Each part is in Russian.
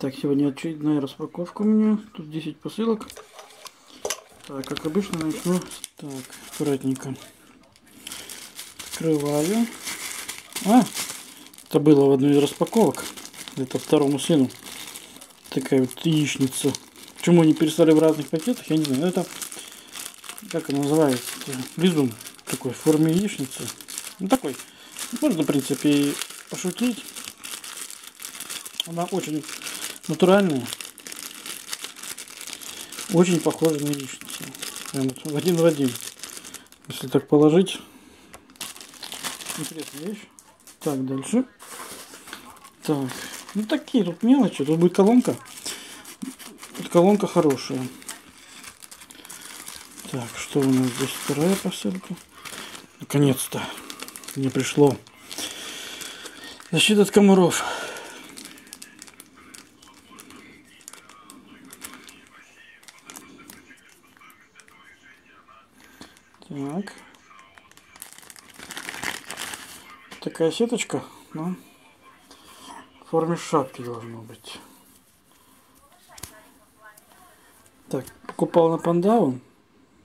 Так, сегодня очередная распаковка у меня. Тут 10 посылок. Так, как обычно, начну. Так, аккуратненько. Открываю. А, это было в одной из распаковок. Это второму сыну. Такая вот яичница. Почему они перестали в разных пакетах, я не знаю. Но это, как она называется? Лизун такой в форме яичницы. Ну такой. Можно, в принципе, пошутить. Она очень натуральная. Очень похожа на яичницу. Прям вот в один в один. Если так положить. Интересная вещь. Так, дальше. Так. Ну такие тут мелочи. Тут будет колонка. Тут колонка хорошая. Так, что у нас здесь? Вторая посылка. Наконец-то. Мне пришло. Защита от комаров. Так. Такая сеточка, ну, в форме шапки должно быть. Так, покупал на Пандаун.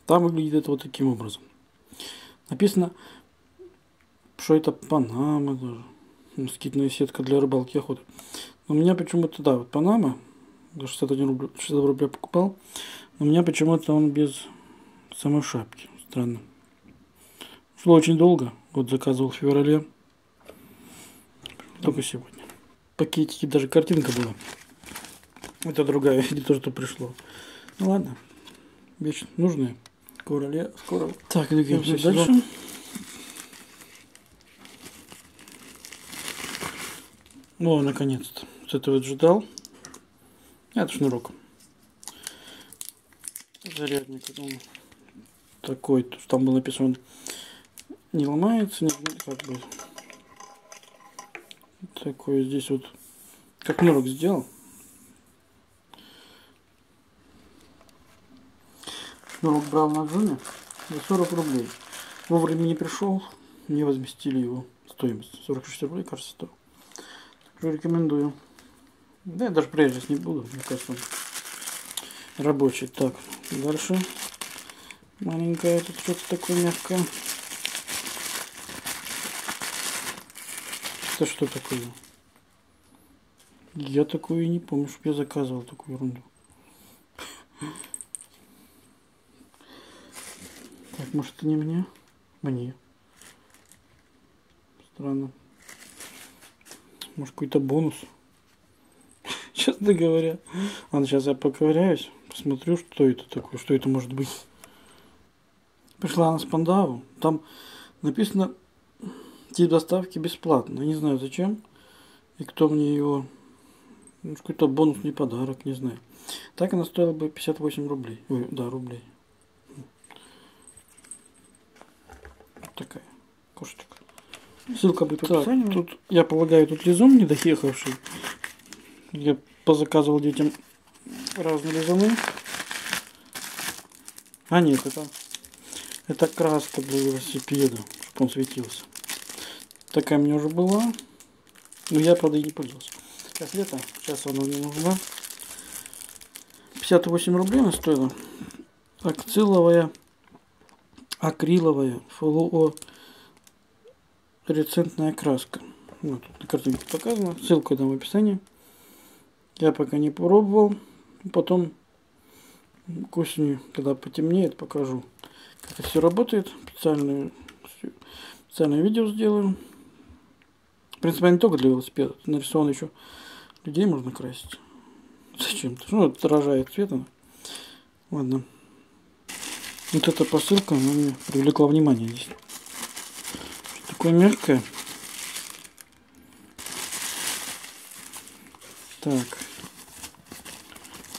Там выглядит это вот таким образом. Написано, что это Панама даже. Москитная сетка для рыбалки охоты. Но у меня почему-то, да, вот Панама. За 61 рубль, 62 рубля покупал. Но у меня почему-то он без самой шапки. Странно. Шло очень долго. Вот заказывал в феврале. Только сегодня. Пакетики даже картинка была. Это другая, не то, что пришло. Ну ладно. Вещь нужная. Скоро ле... Скоро. Так, двигаемся дальше. О, наконец-то. Вот это вот ждал. Это шнурок. Зарядник. Думаю такой, там было написано, не ломается, не, как бы, такой здесь вот, как норок сделал. Шнурок брал на Джуне за 40 рублей. Вовремя не пришел, не возместили его стоимость. 46 рублей, кажется, стоил. Рекомендую. Да, я даже приезжать не буду, мне кажется, рабочий. Так, дальше. Маленькая тут что-то такое мягкое. Это что такое? Я такую не помню, что я заказывал такую ерунду. Так, может это не мне? Мне. Странно. Может какой-то бонус? Честно говоря. Ладно, сейчас я поковыряюсь. Посмотрю, что это такое, что это может быть пришла на Спандау, там написано тип доставки бесплатно. Я не знаю зачем. И кто мне его... Ну, какой-то бонусный подарок, не знаю. Так она стоила бы 58 рублей. Ой, да, рублей. Вот такая кошечка. Ссылка будет в описании. Тут, я полагаю, тут лизун не доехавший. Я позаказывал детям разные лизуны. А нет, это это краска для велосипеда, чтобы он светился. Такая мне уже была. Но я, правда, и не пользовался. Сейчас лето, сейчас она мне нужна. 58 рублей она стоила. Акциловая, акриловая, флуоресцентная краска. Вот тут на картинке показано. Ссылка там в описании. Я пока не пробовал. Потом к осени, когда потемнеет, покажу. Это все работает. Специальное, специальное видео сделаю. В принципе, не только для велосипеда. Нарисован еще людей можно красить. Зачем-то. Ну, отражает цвет она. Ладно. Вот эта посылка, она мне привлекла внимание здесь. Такое мягкое. Так.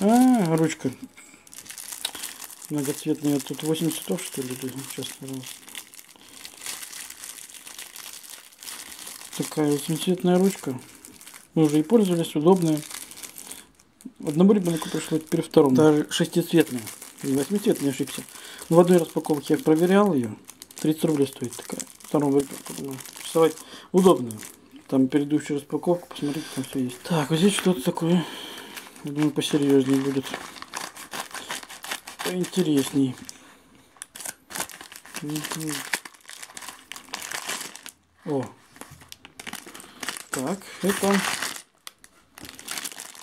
А, ручка Многоцветные. Тут 8 цветов, что ли, сейчас, пожалуйста. Такая восьмицветная ручка. Мы уже и пользовались, удобная. Одному ребенку пришло, теперь второму. Даже шестицветная. Не восьмицветная, ошибся. Но в одной распаковке я проверял ее. 30 рублей стоит такая. Второму ребенку. Рисовать удобно. Там предыдущую распаковку, посмотрите, там все есть. Так, вот здесь что-то такое Я думаю, посерьезнее будет. Поинтересней. О. Так, это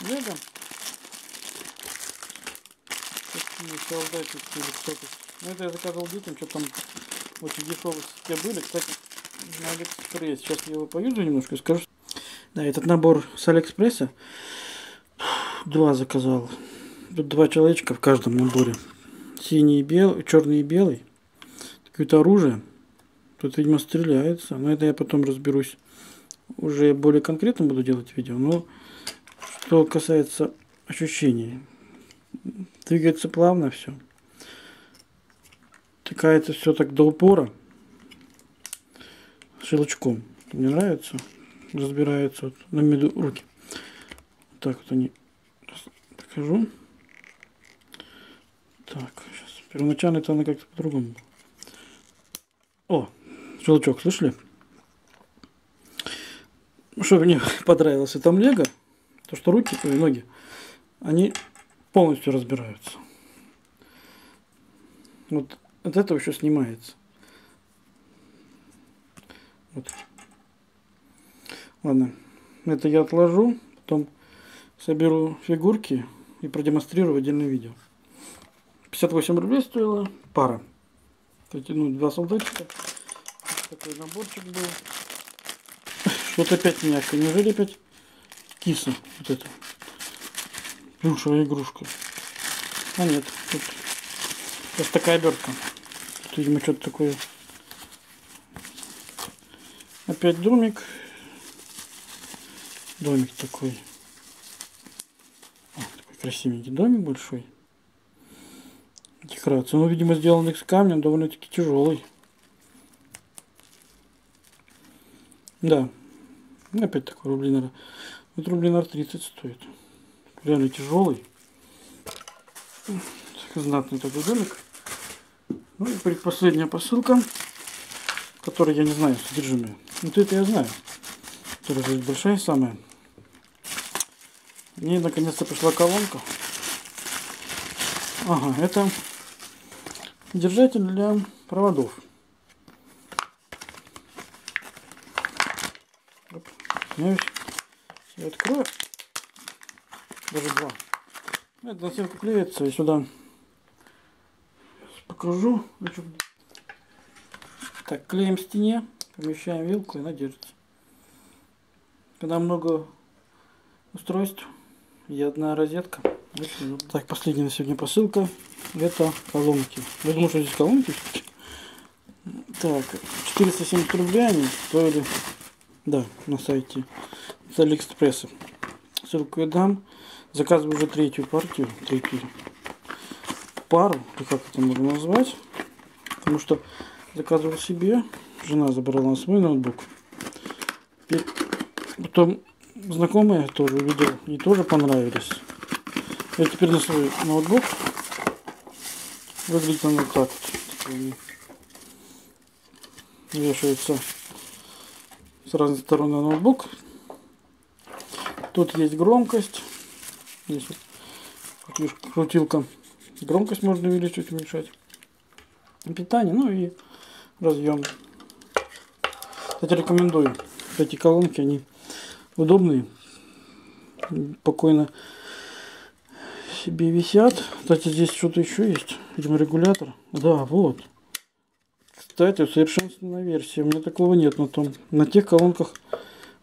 Лего. солдатики или кто-то. Ну это я заказывал детям, что там очень дешевые те были. Кстати, на Алиэкспресс. Сейчас я его поюзаю немножко и скажу. Да, этот набор с Алиэкспресса два заказал. Тут два человечка в каждом наборе. Синий и белый, черный и белый. Какое-то оружие. Тут, видимо, стреляется. Но это я потом разберусь. Уже более конкретно буду делать видео. Но что касается ощущений. Двигается плавно все. Тыкается все так до упора. Щелчком. Мне нравится. Разбирается вот на меду руки. Так вот они. Покажу. Так, сейчас. Первоначально это она как-то по-другому. О, щелчок, слышали? Что мне понравилось, там лего, то что руки и ноги, они полностью разбираются. Вот от этого еще снимается. Вот. Ладно, это я отложу, потом соберу фигурки и продемонстрирую отдельное видео. 58 рублей стоила пара. Кстати, ну, два солдатика. Такой наборчик был. Что-то опять мягко. Неужели опять киса вот это? Плюшевая игрушка. А нет, тут вот такая обертка. Тут, видимо, что-то такое. Опять домик. Домик такой. О, такой красивенький домик большой. Декорация. Ну, видимо, сделан из камня, довольно-таки тяжелый. Да. Опять такой рублей. Вот рублей, наверное, 30 стоит. Реально тяжелый. Знатный такой домик. Ну и предпоследняя посылка, которой я не знаю содержимое. Вот это я знаю. Которая здесь большая самая. Мне наконец-то пришла колонка. Ага, это держатель для проводов. Оп, я открою. Даже два. Это на стенку клеится и сюда покажу. Так, клеим в стене, помещаем вилку и она держится. Когда много устройств и одна розетка. Так, последняя на сегодня посылка. Это колонки. Что здесь колонки. Так, 470 рублей они стоили. Да, на сайте с Алиэкспресса. Ссылку я дам. Заказываю уже третью партию, третью пару, или как это можно назвать. Потому что заказывал себе, жена забрала свой ноутбук. И потом знакомые тоже увидел и тоже понравились. Я теперь на свой ноутбук. Выглядит он вот так. Вешается с разных сторон на ноутбук. Тут есть громкость. Здесь вот крутилка. Громкость можно увеличить, уменьшать. Питание, ну и разъем. Кстати, рекомендую. Эти колонки, они удобные. Спокойно себе висят. Кстати, здесь что-то еще есть. Видимо, регулятор. Да, вот. Кстати, усовершенствованная версия. У меня такого нет на том. На тех колонках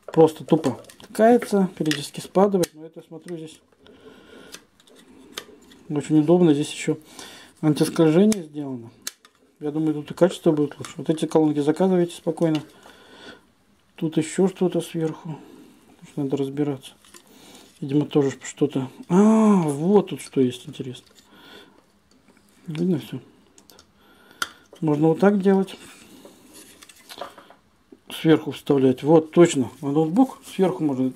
просто тупо кается, периодически спадывает. Но это, смотрю, здесь очень удобно. Здесь еще антискольжение сделано. Я думаю, тут и качество будет лучше. Вот эти колонки заказывайте спокойно. Тут еще что-то сверху. Надо разбираться. Видимо, тоже что-то... А, вот тут что есть интересно. Видно все? Можно вот так делать. Сверху вставлять. Вот, точно. На ноутбук сверху можно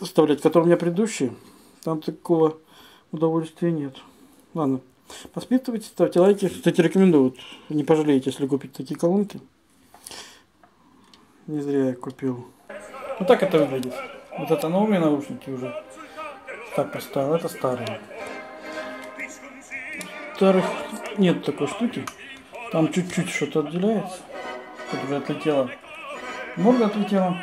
вставлять, который у меня предыдущий. Там такого удовольствия нет. Ладно. Подписывайтесь, ставьте лайки. Кстати, рекомендую. Вот, не пожалеете, если купить такие колонки. Не зря я купил. Вот так это выглядит. Вот это новые наушники уже. так поставил, это старый. Старых нет такой штуки. Там чуть-чуть что-то отделяется, которое отлетело. Морда отлетела.